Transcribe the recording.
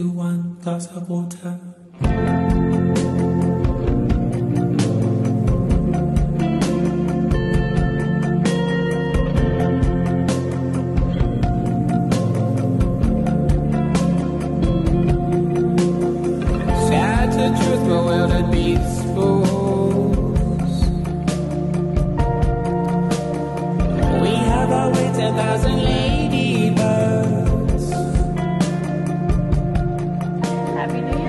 to one glass of water. Sad the truth, my world had been spoiled. happiness.